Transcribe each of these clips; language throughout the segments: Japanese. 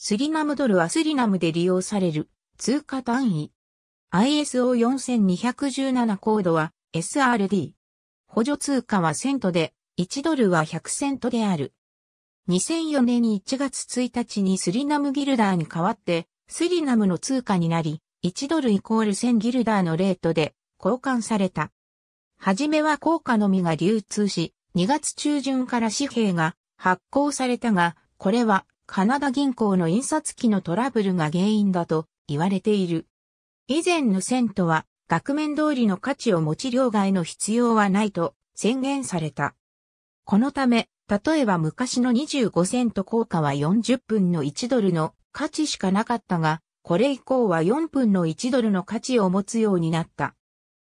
スリナムドルはスリナムで利用される通貨単位。ISO4217 コードは SRD。補助通貨はセントで、1ドルは100セントである。2004年1月1日にスリナムギルダーに代わって、スリナムの通貨になり、1ドルイコール1000ギルダーのレートで交換された。はじめは硬貨のみが流通し、2月中旬から紙幣が発行されたが、これはカナダ銀行の印刷機のトラブルが原因だと言われている。以前のセントは額面通りの価値を持ち両替の必要はないと宣言された。このため、例えば昔の25セント硬貨は40分の1ドルの価値しかなかったが、これ以降は4分の1ドルの価値を持つようになった。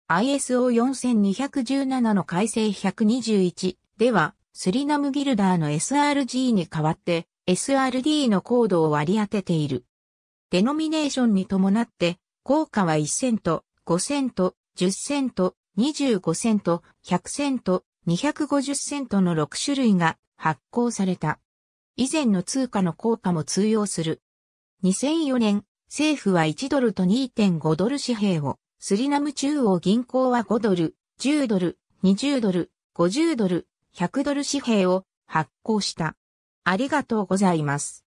ISO4217 の改正121では、スリナムギルダーの SRG に代わって SRD のコードを割り当てている。デノミネーションに伴って、効果は1セント、5セント、10セント、25セント、100セント、250セントの6種類が発行された。以前の通貨の効果も通用する。2004年、政府は1ドルと2.5ドル紙幣を、スリナム中央銀行は5ドル、10ドル、20ドル、50ドル、100ドル紙幣を発行した。ありがとうございます。